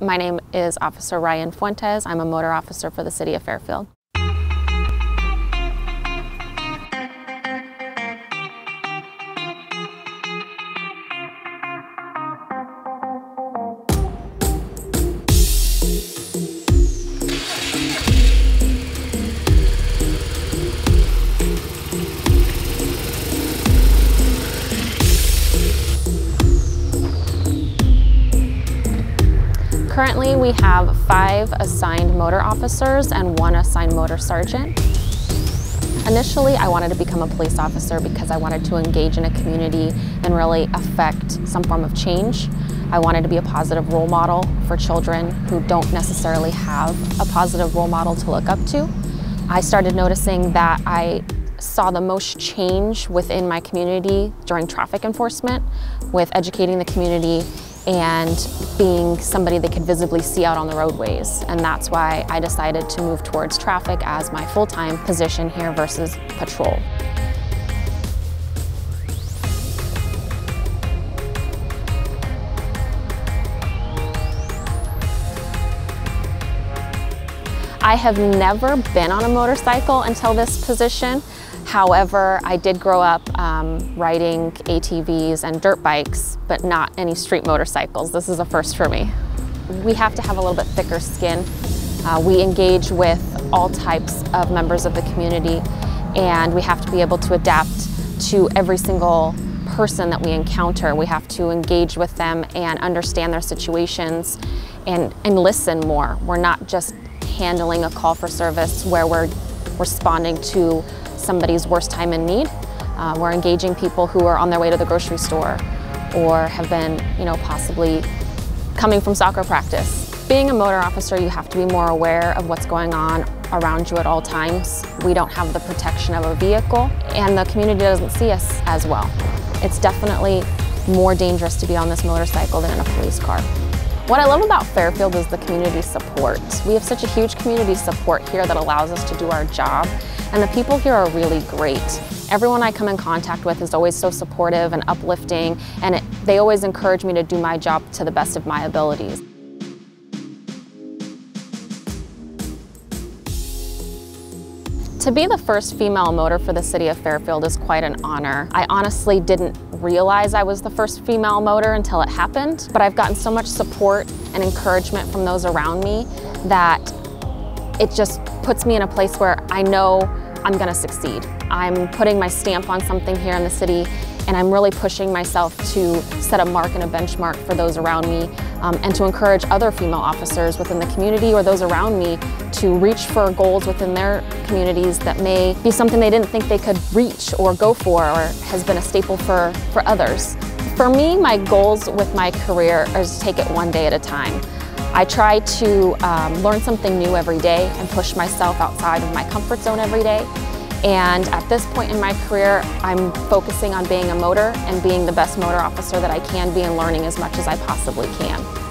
My name is Officer Ryann Fuentes. I'm a motor officer for the City of Fairfield. Currently, we have five assigned motor officers and one assigned motor sergeant. Initially, I wanted to become a police officer because I wanted to engage in a community and really affect some form of change. I wanted to be a positive role model for children who don't necessarily have a positive role model to look up to. I started noticing that I saw the most change within my community during traffic enforcement with educating the community and being somebody they could visibly see out on the roadways. And that's why I decided to move towards traffic as my full-time position here versus patrol. I have never been on a motorcycle until this position. However, I did grow up um, riding ATVs and dirt bikes, but not any street motorcycles. This is a first for me. We have to have a little bit thicker skin. Uh, we engage with all types of members of the community and we have to be able to adapt to every single person that we encounter. We have to engage with them and understand their situations and, and listen more. We're not just handling a call for service where we're responding to somebody's worst time in need. Uh, we're engaging people who are on their way to the grocery store or have been, you know, possibly coming from soccer practice. Being a motor officer, you have to be more aware of what's going on around you at all times. We don't have the protection of a vehicle and the community doesn't see us as well. It's definitely more dangerous to be on this motorcycle than in a police car. What I love about Fairfield is the community support. We have such a huge community support here that allows us to do our job, and the people here are really great. Everyone I come in contact with is always so supportive and uplifting, and it, they always encourage me to do my job to the best of my abilities. To be the first female motor for the city of Fairfield is quite an honor. I honestly didn't realize I was the first female motor until it happened, but I've gotten so much support and encouragement from those around me that it just puts me in a place where I know I'm gonna succeed. I'm putting my stamp on something here in the city and I'm really pushing myself to set a mark and a benchmark for those around me um, and to encourage other female officers within the community or those around me to reach for goals within their communities that may be something they didn't think they could reach or go for or has been a staple for, for others. For me, my goals with my career are to take it one day at a time. I try to um, learn something new every day and push myself outside of my comfort zone every day. And at this point in my career, I'm focusing on being a motor and being the best motor officer that I can be and learning as much as I possibly can.